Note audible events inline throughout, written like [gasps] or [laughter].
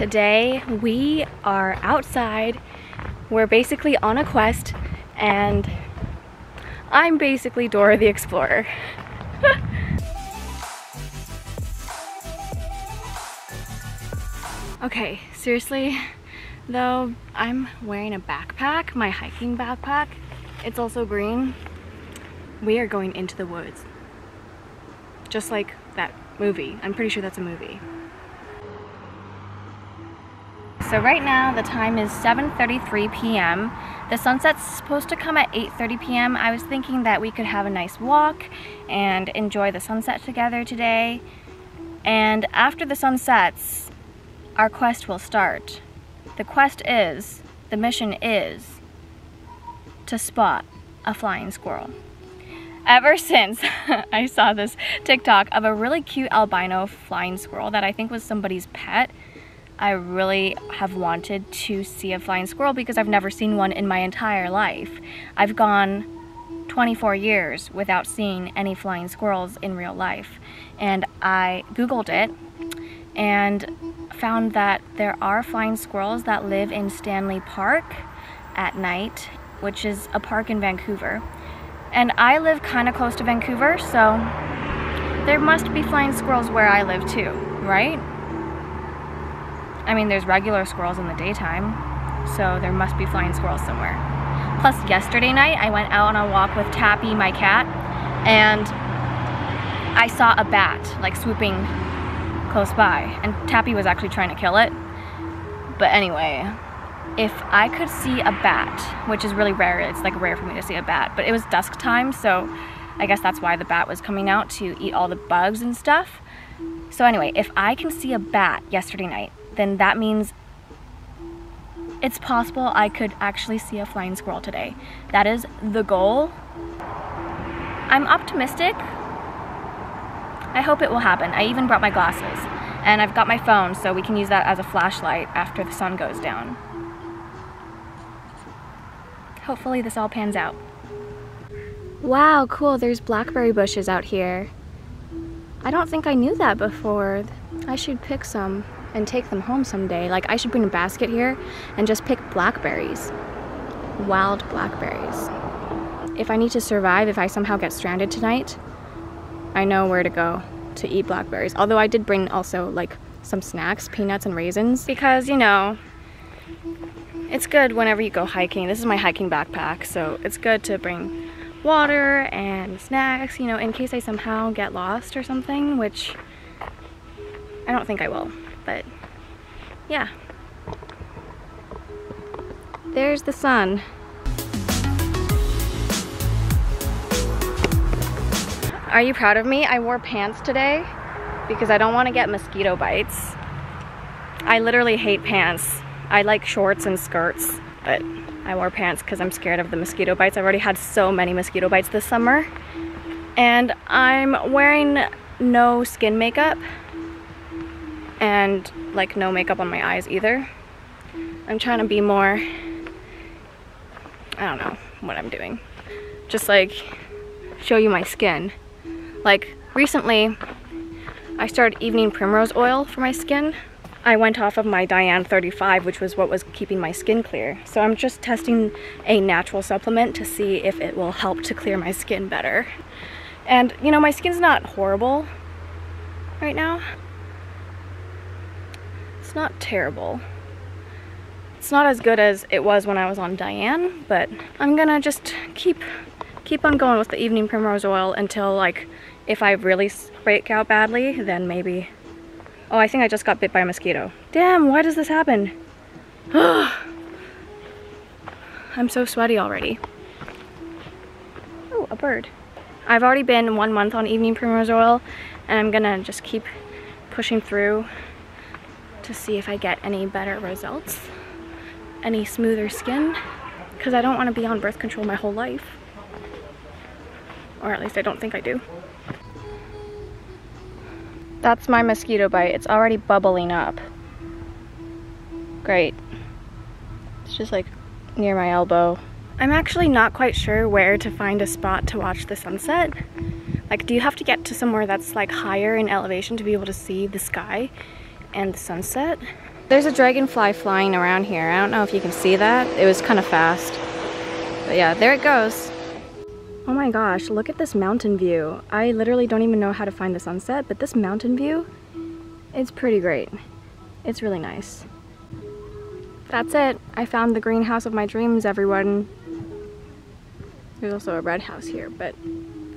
Today we are outside. We're basically on a quest and I'm basically Dora the Explorer. [laughs] okay, seriously though, I'm wearing a backpack, my hiking backpack. It's also green. We are going into the woods. Just like that movie. I'm pretty sure that's a movie. So right now the time is 7.33 p.m. The sunset's supposed to come at 8.30 p.m. I was thinking that we could have a nice walk and enjoy the sunset together today. And after the sun sets, our quest will start. The quest is, the mission is, to spot a flying squirrel. Ever [laughs] since [laughs] I saw this TikTok of a really cute albino flying squirrel that I think was somebody's pet, I really have wanted to see a flying squirrel because I've never seen one in my entire life. I've gone 24 years without seeing any flying squirrels in real life. And I Googled it and found that there are flying squirrels that live in Stanley Park at night, which is a park in Vancouver. And I live kind of close to Vancouver, so there must be flying squirrels where I live too, right? I mean, there's regular squirrels in the daytime, so there must be flying squirrels somewhere. Plus, yesterday night, I went out on a walk with Tappy, my cat, and I saw a bat, like, swooping close by, and Tappy was actually trying to kill it. But anyway, if I could see a bat, which is really rare, it's like rare for me to see a bat, but it was dusk time, so I guess that's why the bat was coming out to eat all the bugs and stuff. So anyway, if I can see a bat yesterday night, then that means it's possible I could actually see a flying squirrel today. That is the goal. I'm optimistic. I hope it will happen. I even brought my glasses and I've got my phone so we can use that as a flashlight after the sun goes down. Hopefully this all pans out. Wow, cool, there's blackberry bushes out here. I don't think I knew that before. I should pick some and take them home someday. Like I should bring a basket here and just pick blackberries. Wild blackberries. If I need to survive, if I somehow get stranded tonight, I know where to go to eat blackberries. Although I did bring also like some snacks, peanuts and raisins, because you know, it's good whenever you go hiking. This is my hiking backpack, so it's good to bring water and snacks, you know, in case I somehow get lost or something, which I don't think I will but yeah. There's the sun. Are you proud of me? I wore pants today because I don't want to get mosquito bites. I literally hate pants. I like shorts and skirts, but I wore pants because I'm scared of the mosquito bites. I've already had so many mosquito bites this summer. And I'm wearing no skin makeup and like no makeup on my eyes either. I'm trying to be more, I don't know what I'm doing. Just like show you my skin. Like recently, I started evening primrose oil for my skin. I went off of my Diane 35, which was what was keeping my skin clear. So I'm just testing a natural supplement to see if it will help to clear my skin better. And you know, my skin's not horrible right now. It's not terrible. It's not as good as it was when I was on Diane, but I'm gonna just keep keep on going with the evening primrose oil until like if I really break out badly, then maybe. Oh, I think I just got bit by a mosquito. Damn, why does this happen? [gasps] I'm so sweaty already. Oh, a bird. I've already been one month on evening primrose oil and I'm gonna just keep pushing through to see if I get any better results, any smoother skin, because I don't want to be on birth control my whole life. Or at least I don't think I do. That's my mosquito bite. It's already bubbling up. Great. It's just like near my elbow. I'm actually not quite sure where to find a spot to watch the sunset. Like, do you have to get to somewhere that's like higher in elevation to be able to see the sky? And the sunset. There's a dragonfly flying around here. I don't know if you can see that. It was kind of fast. But yeah, there it goes. Oh my gosh, look at this mountain view. I literally don't even know how to find the sunset, but this mountain view, it's pretty great. It's really nice. That's it. I found the greenhouse of my dreams, everyone. There's also a red house here, but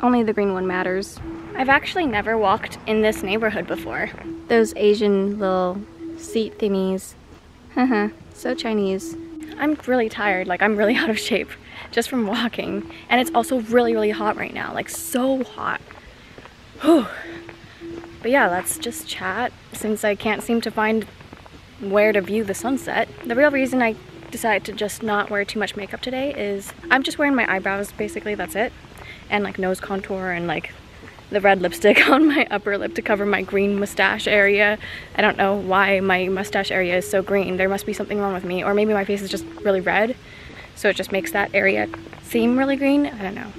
only the green one matters. I've actually never walked in this neighborhood before. Those Asian little seat thingies. So Chinese. I'm really tired, like I'm really [laughs] out of shape just from walking. And it's also really, really hot right now, like so hot. Whew. But yeah, let's just chat since I can't seem to find where to view the sunset. The real reason I decided to just not wear too much makeup today is I'm just wearing my eyebrows basically, that's it. And like nose contour and like the red lipstick [laughs] on my upper lip to cover my green mustache area. I don't know why my mustache area is so green. There must be something wrong with me or maybe my face is just really red so it just makes that area seem really green. I don't know.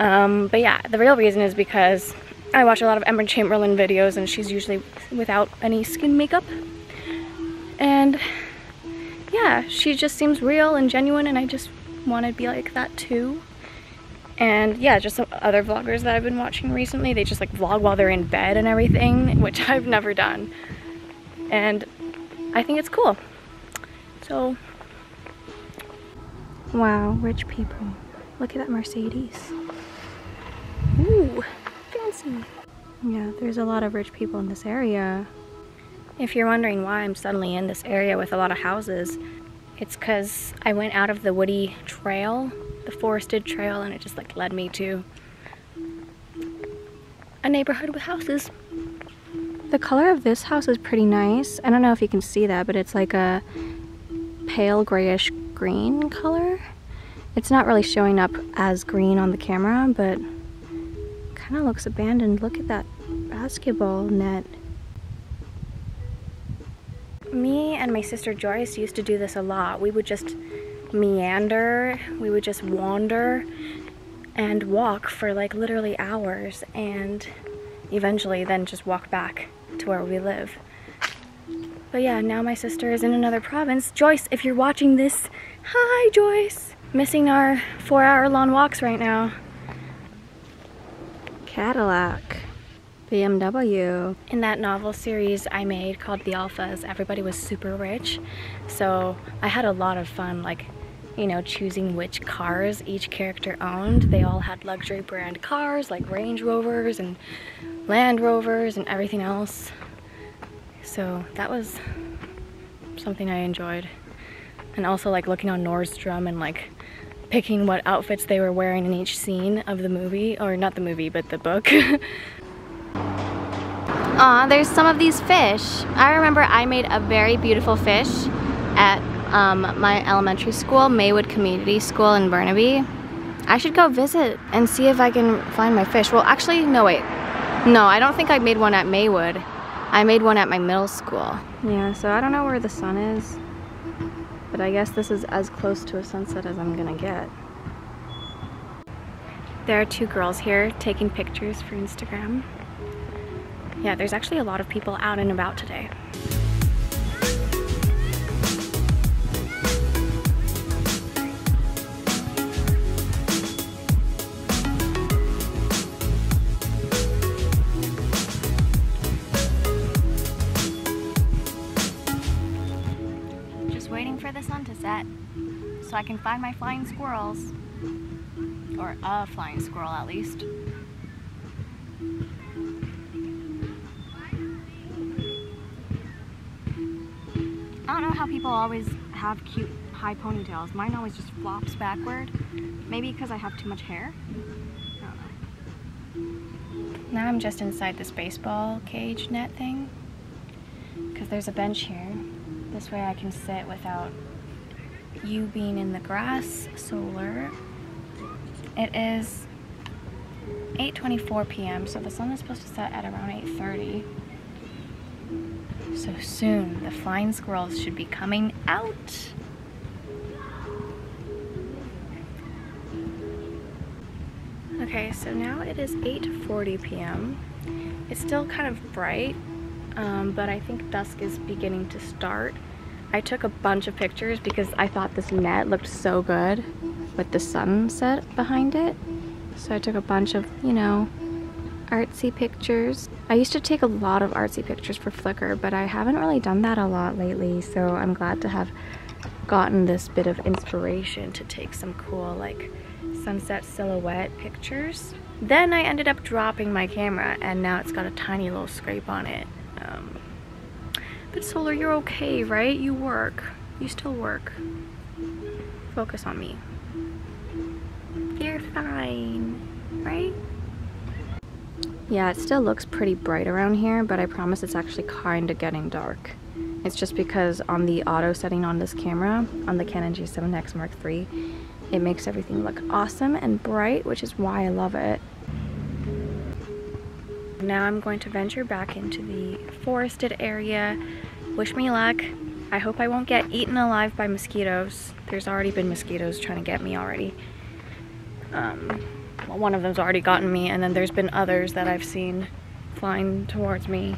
Um, but yeah, the real reason is because I watch a lot of Emma Chamberlain videos and she's usually without any skin makeup. And yeah, she just seems real and genuine and I just want to be like that too. And yeah, just some other vloggers that I've been watching recently, they just like vlog while they're in bed and everything, [laughs] which I've never done. And I think it's cool. So, wow, rich people. Look at that Mercedes. Ooh, fancy. Yeah, there's a lot of rich people in this area. If you're wondering why I'm suddenly in this area with a lot of houses, it's because I went out of the woody trail the forested trail and it just like led me to a neighborhood with houses. The color of this house is pretty nice. I don't know if you can see that, but it's like a pale grayish green color. It's not really showing up as green on the camera, but kind of looks abandoned. Look at that basketball net. Me and my sister Joyce used to do this a lot. We would just meander. We would just wander and walk for like literally hours and eventually then just walk back to where we live. But yeah, now my sister is in another province. Joyce, if you're watching this, hi Joyce! Missing our four hour long walks right now. Cadillac. BMW. In that novel series I made called The Alphas, everybody was super rich. So I had a lot of fun like you know, choosing which cars each character owned. They all had luxury brand cars like Range Rovers and Land Rovers and everything else. So that was something I enjoyed. And also like looking on Nordstrom and like picking what outfits they were wearing in each scene of the movie, or not the movie, but the book. [laughs] Aw, there's some of these fish. I remember I made a very beautiful fish at um, my elementary school, Maywood Community School in Burnaby. I should go visit and see if I can find my fish. Well, actually, no, wait. No, I don't think I made one at Maywood. I made one at my middle school. Yeah, so I don't know where the sun is, but I guess this is as close to a sunset as I'm gonna get. There are two girls here taking pictures for Instagram. Yeah, there's actually a lot of people out and about today. So I can find my flying squirrels. Or a flying squirrel at least. I don't know how people always have cute high ponytails. Mine always just flops backward. Maybe because I have too much hair? Now I'm just inside this baseball cage net thing. Because there's a bench here. This way I can sit without you being in the grass solar. It is 8.24 p.m. so the sun is supposed to set at around 8.30. So soon the flying squirrels should be coming out. Okay, so now it is 8.40 p.m. It's still kind of bright, um, but I think dusk is beginning to start. I took a bunch of pictures because I thought this net looked so good with the sunset behind it. So I took a bunch of, you know, artsy pictures. I used to take a lot of artsy pictures for Flickr, but I haven't really done that a lot lately, so I'm glad to have gotten this bit of inspiration to take some cool like sunset silhouette pictures. Then I ended up dropping my camera and now it's got a tiny little scrape on it. But Solar, you're okay, right? You work. You still work. Focus on me. You're fine, right? Yeah, it still looks pretty bright around here, but I promise it's actually kind of getting dark. It's just because on the auto setting on this camera, on the Canon G7X Mark III, it makes everything look awesome and bright, which is why I love it. Now I'm going to venture back into the forested area. Wish me luck. I hope I won't get eaten alive by mosquitoes. There's already been mosquitoes trying to get me already. Um, one of them's already gotten me, and then there's been others that I've seen flying towards me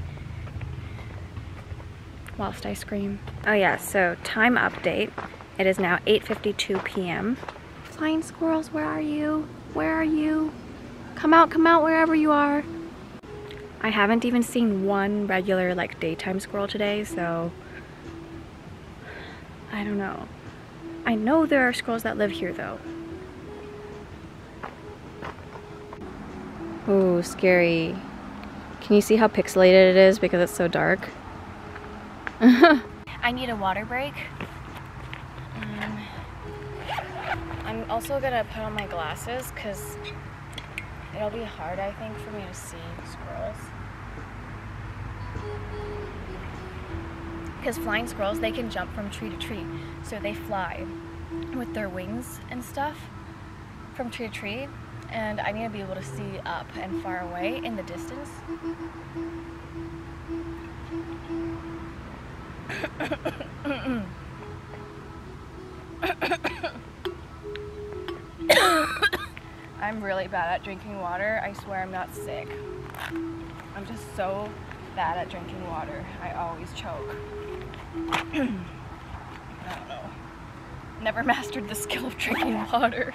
whilst I scream. Oh yeah, so time update. It is now 8.52 p.m. Flying squirrels, where are you? Where are you? Come out, come out, wherever you are. I haven't even seen one regular like daytime squirrel today, so I don't know. I know there are squirrels that live here though. Ooh, scary. Can you see how pixelated it is because it's so dark? [laughs] I need a water break. Um, I'm also gonna put on my glasses because it'll be hard, I think, for me to see squirrels. Because flying squirrels, they can jump from tree to tree. So they fly with their wings and stuff from tree to tree. And I need to be able to see up and far away in the distance. [coughs] [coughs] [coughs] I'm really bad at drinking water. I swear I'm not sick. I'm just so bad at drinking water. I always choke. [clears throat] I don't know. Never mastered the skill of drinking [laughs] water.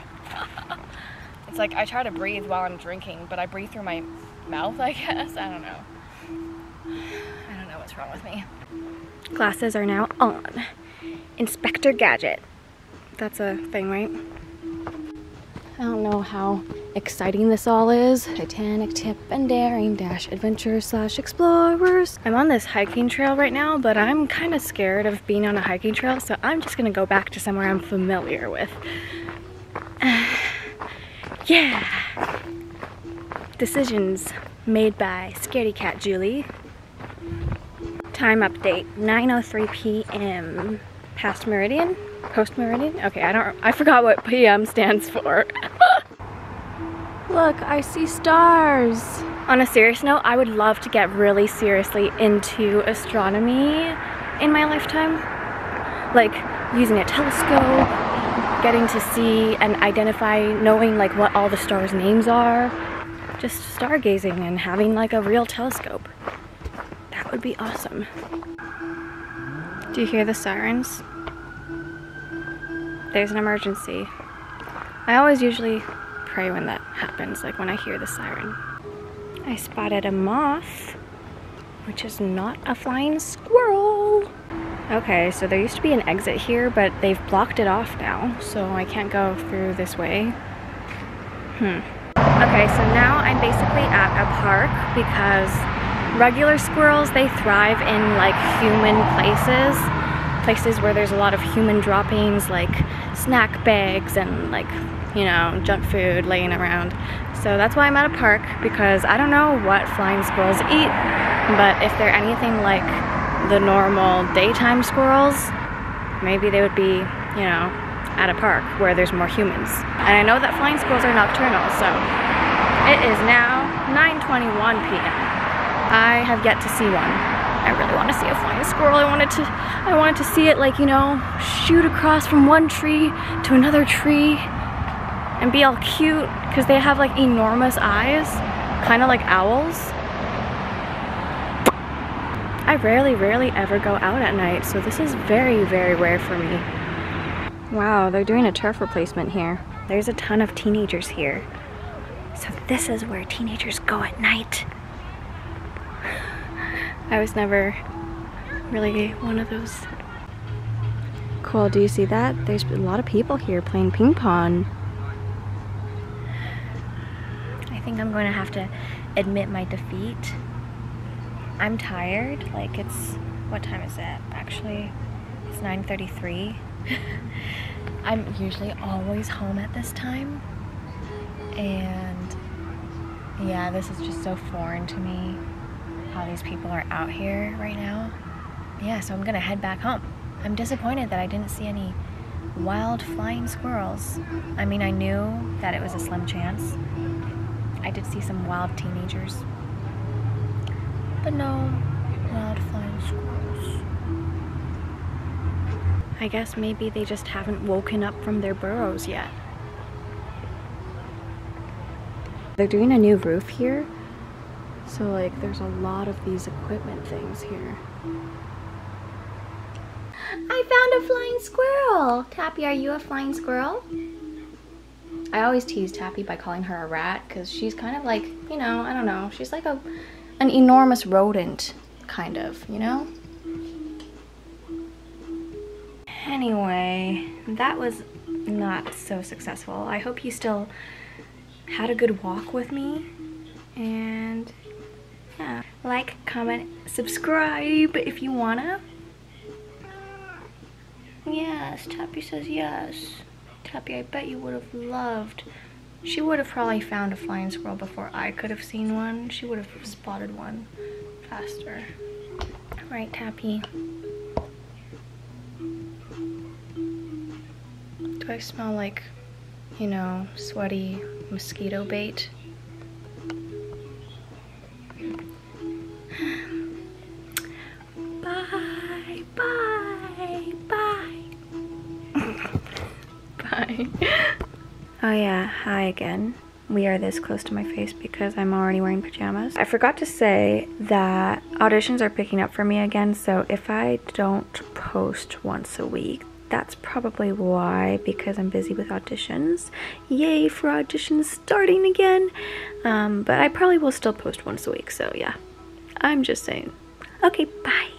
it's like I try to breathe while I'm drinking, but I breathe through my mouth, I guess. I don't know. I don't know what's wrong with me. Glasses are now on. Inspector Gadget. That's a thing, right? I don't know how exciting this all is. Titanic, tip, and daring, dash, adventure, slash, explorers. I'm on this hiking trail right now, but I'm kind of scared of being on a hiking trail, so I'm just gonna go back to somewhere I'm familiar with. [sighs] yeah! Decisions made by Scaredy Cat Julie. Time update, 9.03 p.m. Past Meridian? Post Meridian? Okay, I don't, I forgot what PM stands for. Look, I see stars. On a serious note, I would love to get really seriously into astronomy in my lifetime. Like using a telescope, getting to see and identify, knowing like what all the stars' names are. Just stargazing and having like a real telescope That would be awesome. Do you hear the sirens? There's an emergency. I always usually pray when that happens, like when I hear the siren. I spotted a moth, which is not a flying squirrel. Okay, so there used to be an exit here, but they've blocked it off now, so I can't go through this way. Hmm. Okay, so now I'm basically at a park because Regular squirrels, they thrive in like human places, places where there's a lot of human droppings like snack bags and like, you know, junk food laying around. So that's why I'm at a park because I don't know what flying squirrels eat, but if they're anything like the normal daytime squirrels, maybe they would be, you know, at a park where there's more humans. And I know that flying squirrels are nocturnal, so it is now 9.21 p.m. I have yet to see one. I really want to see a flying squirrel. I wanted to I wanted to see it like, you know, shoot across from one tree to another tree and be all cute because they have like enormous eyes, kind of like owls. I rarely, rarely ever go out at night, so this is very, very rare for me. Wow, they're doing a turf replacement here. There's a ton of teenagers here. So this is where teenagers go at night. I was never really one of those. Cool, do you see that? There's a lot of people here playing ping pong. I think I'm going to have to admit my defeat. I'm tired, like it's, what time is it? Actually, it's 9.33. [laughs] I'm usually always home at this time. And yeah, this is just so foreign to me how these people are out here right now. Yeah, so I'm gonna head back home. I'm disappointed that I didn't see any wild flying squirrels. I mean, I knew that it was a slim chance. I did see some wild teenagers, but no wild flying squirrels. I guess maybe they just haven't woken up from their burrows yet. They're doing a new roof here. So like there's a lot of these equipment things here. I found a flying squirrel! Tappy, are you a flying squirrel? I always tease Tappy by calling her a rat because she's kind of like, you know, I don't know, she's like a an enormous rodent, kind of, you know? Anyway, that was not so successful. I hope you still had a good walk with me. And yeah, like, comment, subscribe if you wanna. Yes, Tappy says yes. Tappy, I bet you would have loved. She would have probably found a flying squirrel before I could have seen one. She would have spotted one faster. Right, Tappy. Do I smell like, you know, sweaty mosquito bait. Oh yeah, hi again. We are this close to my face because I'm already wearing pajamas. I forgot to say that auditions are picking up for me again, so if I don't post once a week, that's probably why, because I'm busy with auditions. Yay for auditions starting again. Um, but I probably will still post once a week, so yeah. I'm just saying. Okay, bye.